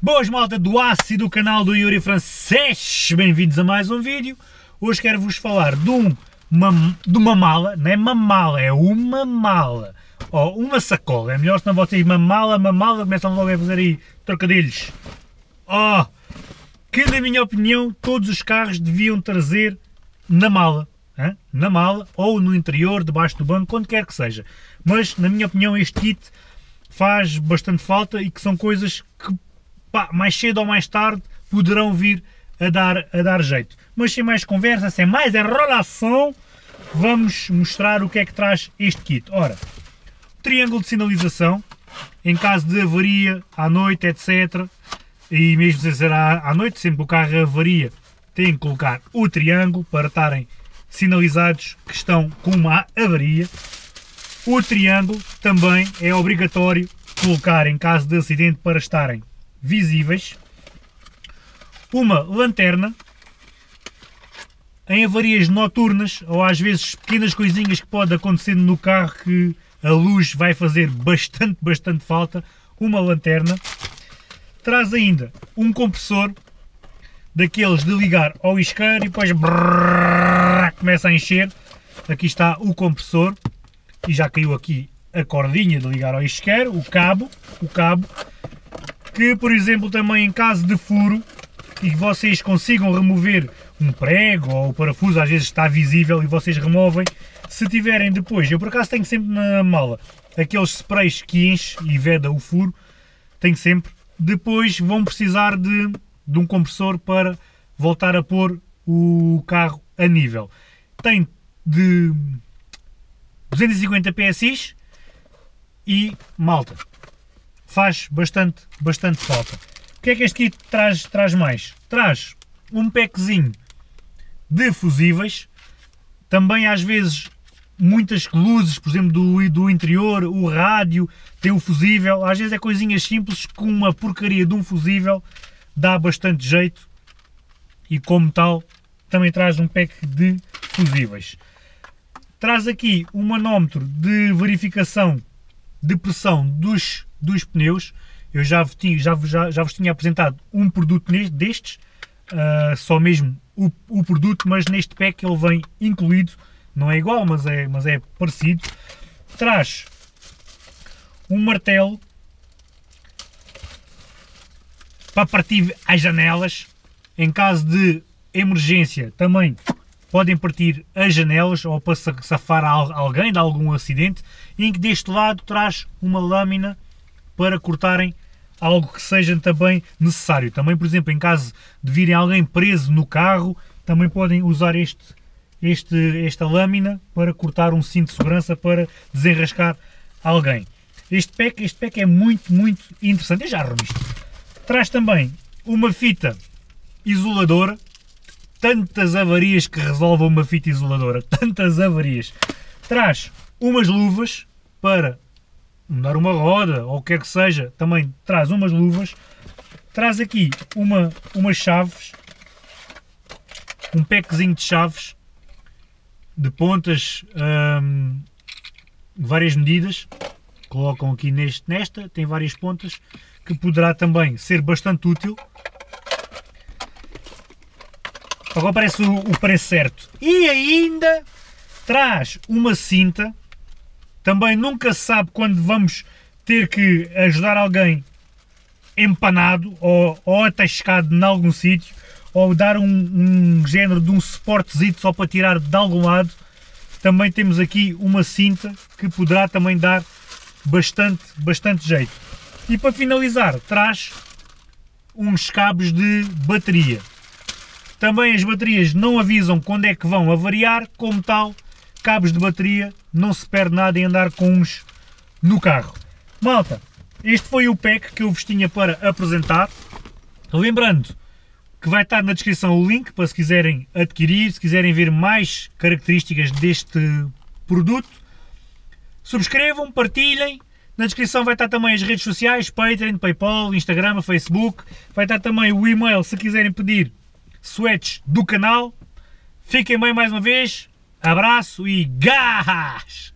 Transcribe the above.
Boas malta do ácido do canal do Yuri Francês, bem-vindos a mais um vídeo. Hoje quero-vos falar de, um, uma, de uma mala, não é uma mala, é uma mala, ou uma sacola, é melhor se não vocês uma mala, começam logo a fazer aí trocadilhos. Oh, que na minha opinião todos os carros deviam trazer na mala, hein? na mala ou no interior, debaixo do banco, quando quer que seja. Mas na minha opinião este kit faz bastante falta e que são coisas que pá, mais cedo ou mais tarde poderão vir a dar, a dar jeito. Mas sem mais conversa, sem mais enrolação, vamos mostrar o que é que traz este kit. Ora, triângulo de sinalização, em caso de avaria, à noite, etc. E mesmo sem ser à, à noite, sempre que o carro avaria, tem que colocar o triângulo para estarem sinalizados que estão com uma avaria. O triângulo também é obrigatório colocar em caso de acidente para estarem visíveis, uma lanterna, em avarias noturnas ou às vezes pequenas coisinhas que pode acontecer no carro que a luz vai fazer bastante, bastante falta, uma lanterna. Traz ainda um compressor daqueles de ligar ao isqueiro e depois brrr, começa a encher. Aqui está o compressor e já caiu aqui a cordinha de ligar ao isqueiro, o cabo, o cabo que, por exemplo, também em caso de furo e que vocês consigam remover um prego ou o parafuso, às vezes está visível e vocês removem, se tiverem depois, eu por acaso tenho sempre na mala aqueles sprays que enche e veda o furo, tenho sempre, depois vão precisar de, de um compressor para voltar a pôr o carro a nível. Tem de 250 PSI e malta faz bastante, bastante falta. O que é que este kit traz, traz mais? Traz um packzinho de fusíveis, também às vezes muitas luzes, por exemplo, do, do interior, o rádio, tem o fusível, às vezes é coisinhas simples com uma porcaria de um fusível, dá bastante jeito e como tal também traz um pack de fusíveis. Traz aqui um manómetro de verificação de pressão dos dos pneus. Eu já, já, já, já vos tinha apresentado um produto destes, uh, só mesmo o, o, produto, mas neste pack ele vem incluído, não é igual, mas é, mas é parecido. Traz um martelo para partir as janelas, em caso de emergência também podem partir as janelas ou para safar alguém de algum acidente, em que deste lado traz uma lâmina para cortarem algo que seja também necessário. Também, por exemplo, em caso de virem alguém preso no carro, também podem usar este, este, esta lâmina para cortar um cinto de segurança para desenrascar alguém. Este pack, este pack é muito, muito interessante. Eu já arrumo isto. Traz também uma fita isoladora. Tantas avarias que resolve uma fita isoladora. Tantas avarias. Traz umas luvas para mudar uma roda ou o que quer que seja, também traz umas luvas, traz aqui uma, umas chaves, um packzinho de chaves de pontas hum, várias medidas, colocam aqui neste, nesta, tem várias pontas, que poderá também ser bastante útil. Agora parece o, o preço certo. E ainda traz uma cinta também nunca se sabe quando vamos ter que ajudar alguém empanado ou, ou atascado em algum sítio ou dar um, um género de um suportezito só para tirar de algum lado. Também temos aqui uma cinta que poderá também dar bastante, bastante jeito. E para finalizar, traz uns cabos de bateria. Também as baterias não avisam quando é que vão avariar, como tal, cabos de bateria, não se perde nada em andar com uns no carro. Malta, este foi o pack que eu vos tinha para apresentar. Lembrando que vai estar na descrição o link para se quiserem adquirir, se quiserem ver mais características deste produto. Subscrevam, partilhem. Na descrição vai estar também as redes sociais, Patreon, Paypal, Instagram, Facebook. Vai estar também o e-mail se quiserem pedir sweats do canal. Fiquem bem mais uma vez. Abraço e garras!